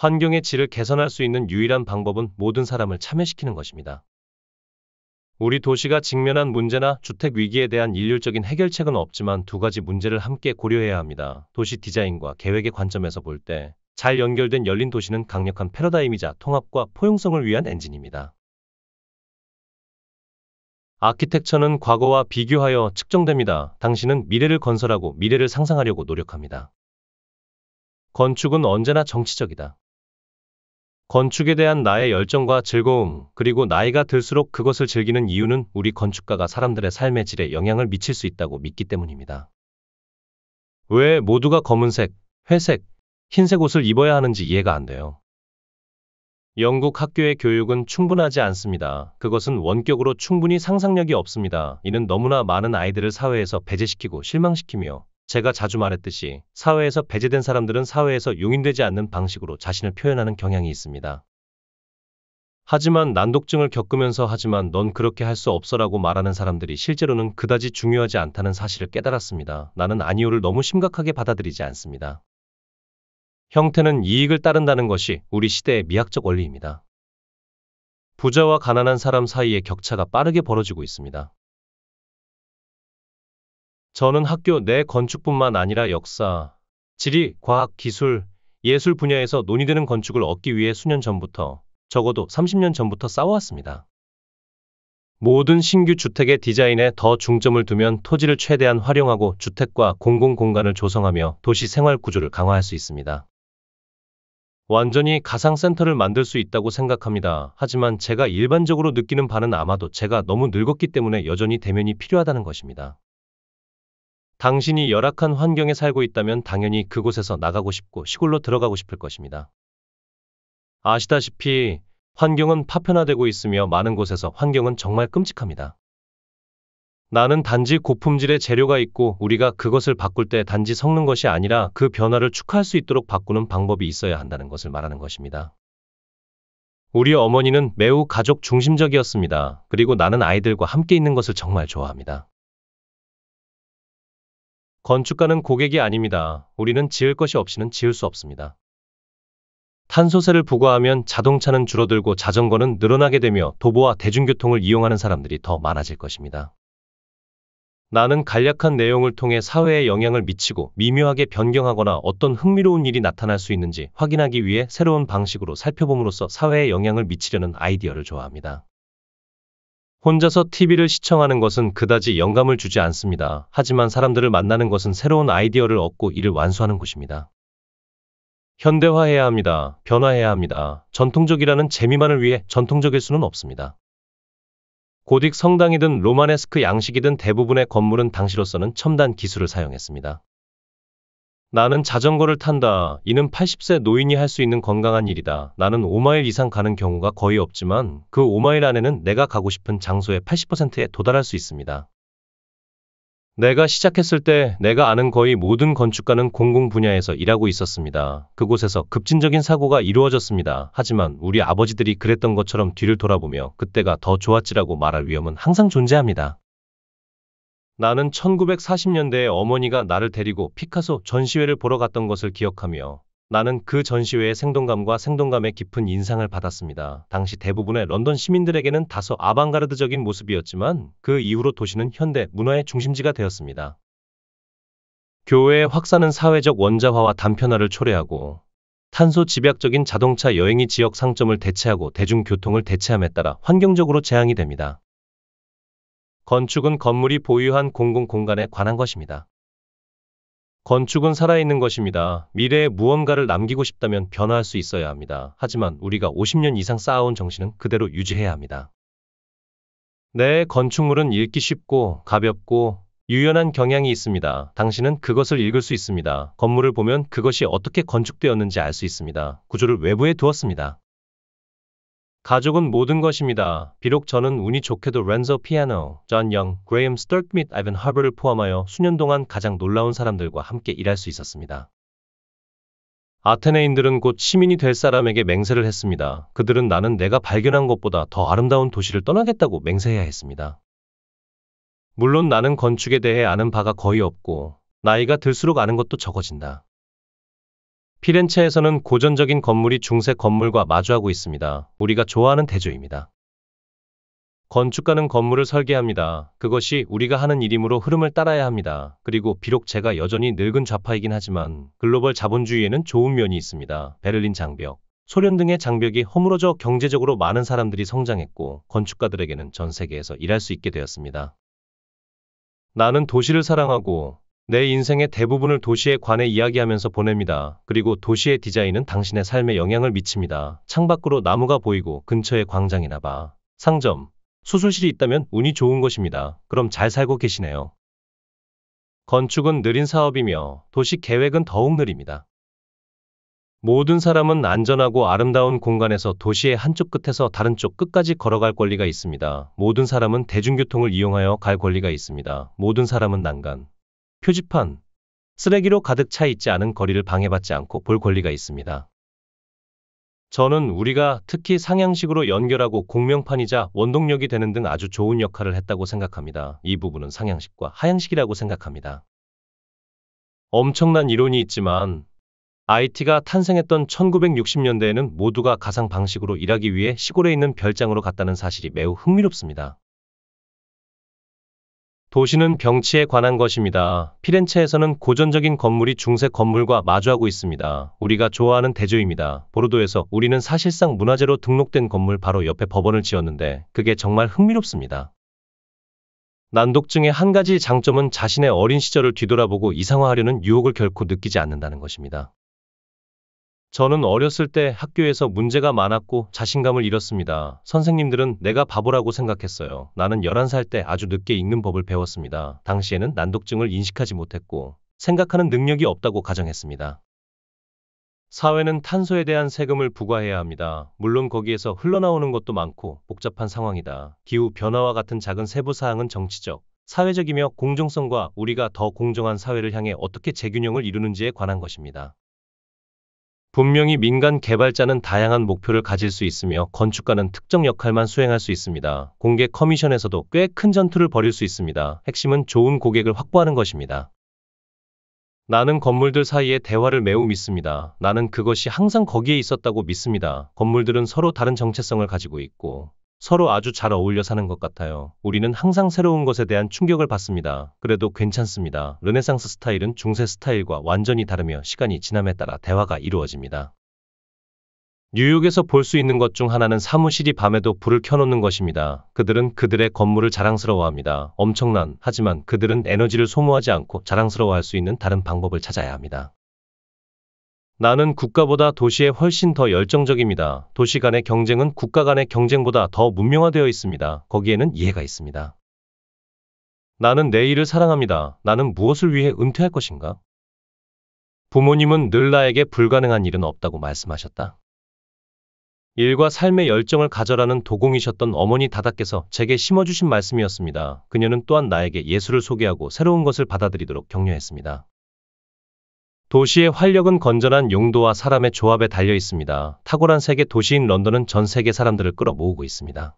환경의 질을 개선할 수 있는 유일한 방법은 모든 사람을 참여시키는 것입니다. 우리 도시가 직면한 문제나 주택 위기에 대한 일률적인 해결책은 없지만 두 가지 문제를 함께 고려해야 합니다. 도시 디자인과 계획의 관점에서 볼 때 잘 연결된 열린 도시는 강력한 패러다임이자 통합과 포용성을 위한 엔진입니다. 아키텍처는 과거와 비교하여 측정됩니다. 당신은 미래를 건설하고 미래를 상상하려고 노력합니다. 건축은 언제나 정치적이다. 건축에 대한 나의 열정과 즐거움, 그리고 나이가 들수록 그것을 즐기는 이유는 우리 건축가가 사람들의 삶의 질에 영향을 미칠 수 있다고 믿기 때문입니다. 왜 모두가 검은색, 회색, 흰색 옷을 입어야 하는지 이해가 안 돼요. 영국 학교의 교육은 충분하지 않습니다. 그것은 원격으로 충분히 상상력이 없습니다. 이는 너무나 많은 아이들을 사회에서 배제시키고 실망시키며 제가 자주 말했듯이 사회에서 배제된 사람들은 사회에서 용인되지 않는 방식으로 자신을 표현하는 경향이 있습니다. 하지만 난독증을 겪으면서 하지만 넌 그렇게 할 수 없어라고 말하는 사람들이 실제로는 그다지 중요하지 않다는 사실을 깨달았습니다. 나는 아니오를 너무 심각하게 받아들이지 않습니다. 형태는 이익을 따른다는 것이 우리 시대의 미학적 원리입니다. 부자와 가난한 사람 사이의 격차가 빠르게 벌어지고 있습니다. 저는 학교 내 건축뿐만 아니라 역사, 지리, 과학, 기술, 예술 분야에서 논의되는 건축을 얻기 위해 수년 전부터, 적어도 30년 전부터 싸워왔습니다. 모든 신규 주택의 디자인에 더 중점을 두면 토지를 최대한 활용하고 주택과 공공공간을 조성하며 도시 생활 구조를 강화할 수 있습니다. 완전히 가상센터를 만들 수 있다고 생각합니다. 하지만 제가 일반적으로 느끼는 바는 아마도 제가 너무 늙었기 때문에 여전히 대면이 필요하다는 것입니다. 당신이 열악한 환경에 살고 있다면 당연히 그곳에서 나가고 싶고 시골로 들어가고 싶을 것입니다. 아시다시피 환경은 파편화되고 있으며 많은 곳에서 환경은 정말 끔찍합니다. 나는 단지 고품질의 재료가 있고 우리가 그것을 바꿀 때 단지 섞는 것이 아니라 그 변화를 축하할 수 있도록 바꾸는 방법이 있어야 한다는 것을 말하는 것입니다. 우리 어머니는 매우 가족 중심적이었습니다. 그리고 나는 아이들과 함께 있는 것을 정말 좋아합니다. 건축가는 고객이 아닙니다. 우리는 지을 것이 없이는 지을 수 없습니다. 탄소세를 부과하면 자동차는 줄어들고 자전거는 늘어나게 되며 도보와 대중교통을 이용하는 사람들이 더 많아질 것입니다. 나는 간략한 내용을 통해 사회에 영향을 미치고 미묘하게 변경하거나 어떤 흥미로운 일이 나타날 수 있는지 확인하기 위해 새로운 방식으로 살펴봄으로써 사회에 영향을 미치려는 아이디어를 좋아합니다. 혼자서 TV를 시청하는 것은 그다지 영감을 주지 않습니다. 하지만 사람들을 만나는 것은 새로운 아이디어를 얻고 이를 완수하는 곳입니다. 현대화해야 합니다. 변화해야 합니다. 전통적이라는 재미만을 위해 전통적일 수는 없습니다. 고딕 성당이든 로마네스크 양식이든 대부분의 건물은 당시로서는 첨단 기술을 사용했습니다. 나는 자전거를 탄다. 이는 80세 노인이 할 수 있는 건강한 일이다. 나는 5마일 이상 가는 경우가 거의 없지만 그 5마일 안에는 내가 가고 싶은 장소의 80%에 도달할 수 있습니다. 내가 시작했을 때 내가 아는 거의 모든 건축가는 공공 분야에서 일하고 있었습니다. 그곳에서 급진적인 사고가 이루어졌습니다. 하지만 우리 아버지들이 그랬던 것처럼 뒤를 돌아보며 그때가 더 좋았지라고 말할 위험은 항상 존재합니다. 나는 1940년대에 어머니가 나를 데리고 피카소 전시회를 보러 갔던 것을 기억하며 나는 그 전시회의 생동감과 생동감의 깊은 인상을 받았습니다. 당시 대부분의 런던 시민들에게는 다소 아방가르드적인 모습이었지만 그 이후로 도시는 현대 문화의 중심지가 되었습니다. 교회의 확산은 사회적 원자화와 단편화를 초래하고 탄소 집약적인 자동차 여행이 지역 상점을 대체하고 대중교통을 대체함에 따라 환경적으로 재앙이 됩니다. 건축은 건물이 보유한 공공 공간에 관한 것입니다. 건축은 살아있는 것입니다. 미래에 무언가를 남기고 싶다면 변화할 수 있어야 합니다. 하지만 우리가 50년 이상 쌓아온 정신은 그대로 유지해야 합니다. 내 건축물은 읽기 쉽고 가볍고 유연한 경향이 있습니다. 당신은 그것을 읽을 수 있습니다. 건물을 보면 그것이 어떻게 건축되었는지 알 수 있습니다. 구조를 외부에 두었습니다. 가족은 모든 것입니다. 비록 저는 운이 좋게도 렌조 피아노, 존 영, 그레이엄 스터크 및 아이반 하버를 포함하여 수년 동안 가장 놀라운 사람들과 함께 일할 수 있었습니다. 아테네인들은 곧 시민이 될 사람에게 맹세를 했습니다. 그들은 나는 내가 발견한 것보다 더 아름다운 도시를 떠나겠다고 맹세해야 했습니다. 물론 나는 건축에 대해 아는 바가 거의 없고 나이가 들수록 아는 것도 적어진다. 피렌체에서는 고전적인 건물이 중세 건물과 마주하고 있습니다. 우리가 좋아하는 대조입니다. 건축가는 건물을 설계합니다. 그것이 우리가 하는 일이므로 흐름을 따라야 합니다. 그리고 비록 제가 여전히 늙은 좌파이긴 하지만 글로벌 자본주의에는 좋은 면이 있습니다. 베를린 장벽, 소련 등의 장벽이 허물어져 경제적으로 많은 사람들이 성장했고 건축가들에게는 전 세계에서 일할 수 있게 되었습니다. 나는 도시를 사랑하고 내 인생의 대부분을 도시에 관해 이야기하면서 보냅니다. 그리고 도시의 디자인은 당신의 삶에 영향을 미칩니다. 창밖으로 나무가 보이고 근처에 광장이나 봐, 상점, 수술실이 있다면 운이 좋은 것입니다. 그럼 잘 살고 계시네요. 건축은 느린 사업이며 도시 계획은 더욱 느립니다. 모든 사람은 안전하고 아름다운 공간에서 도시의 한쪽 끝에서 다른 쪽 끝까지 걸어갈 권리가 있습니다. 모든 사람은 대중교통을 이용하여 갈 권리가 있습니다. 모든 사람은 난간, 표지판, 쓰레기로 가득 차 있지 않은 거리를 방해받지 않고 볼 권리가 있습니다. 저는 우리가 특히 상향식으로 연결하고 공명판이자 원동력이 되는 등 아주 좋은 역할을 했다고 생각합니다. 이 부분은 상향식과 하향식이라고 생각합니다. 엄청난 이론이 있지만 IT가 탄생했던 1960년대에는 모두가 가상 방식으로 일하기 위해 시골에 있는 별장으로 갔다는 사실이 매우 흥미롭습니다. 도시는 병치에 관한 것입니다. 피렌체에서는 고전적인 건물이 중세 건물과 마주하고 있습니다. 우리가 좋아하는 대조입니다. 보르도에서 우리는 사실상 문화재로 등록된 건물 바로 옆에 법원을 지었는데 그게 정말 흥미롭습니다. 난독증의 한 가지 장점은 자신의 어린 시절을 뒤돌아보고 이상화하려는 유혹을 결코 느끼지 않는다는 것입니다. 저는 어렸을 때 학교에서 문제가 많았고 자신감을 잃었습니다. 선생님들은 내가 바보라고 생각했어요. 나는 11살 때 아주 늦게 읽는 법을 배웠습니다. 당시에는 난독증을 인식하지 못했고 생각하는 능력이 없다고 가정했습니다. 사회는 탄소에 대한 세금을 부과해야 합니다. 물론 거기에서 흘러나오는 것도 많고 복잡한 상황이다. 기후 변화와 같은 작은 세부 사항은 정치적, 사회적이며 공정성과 우리가 더 공정한 사회를 향해 어떻게 재균형을 이루는지에 관한 것입니다. 분명히 민간 개발자는 다양한 목표를 가질 수 있으며 건축가는 특정 역할만 수행할 수 있습니다. 공개 커미션에서도 꽤 큰 전투를 벌일 수 있습니다. 핵심은 좋은 고객을 확보하는 것입니다. 나는 건물들 사이의 대화를 매우 믿습니다. 나는 그것이 항상 거기에 있었다고 믿습니다. 건물들은 서로 다른 정체성을 가지고 있고 서로 아주 잘 어울려 사는 것 같아요. 우리는 항상 새로운 것에 대한 충격을 받습니다. 그래도 괜찮습니다. 르네상스 스타일은 중세 스타일과 완전히 다르며 시간이 지남에 따라 대화가 이루어집니다. 뉴욕에서 볼 수 있는 것 중 하나는 사무실이 밤에도 불을 켜놓는 것입니다. 그들은 그들의 건물을 자랑스러워합니다. 엄청난, 하지만 그들은 에너지를 소모하지 않고 자랑스러워할 수 있는 다른 방법을 찾아야 합니다. 나는 국가보다 도시에 훨씬 더 열정적입니다. 도시 간의 경쟁은 국가 간의 경쟁보다 더 문명화되어 있습니다. 거기에는 이해가 있습니다. 나는 내 일을 사랑합니다. 나는 무엇을 위해 은퇴할 것인가? 부모님은 늘 나에게 불가능한 일은 없다고 말씀하셨다. 일과 삶의 열정을 가져라는 도공이셨던 어머니 다다께서 제게 심어주신 말씀이었습니다. 그녀는 또한 나에게 예술을 소개하고 새로운 것을 받아들이도록 격려했습니다. 도시의 활력은 건전한 용도와 사람의 조합에 달려 있습니다. 탁월한 세계 도시인 런던은 전 세계 사람들을 끌어모으고 있습니다.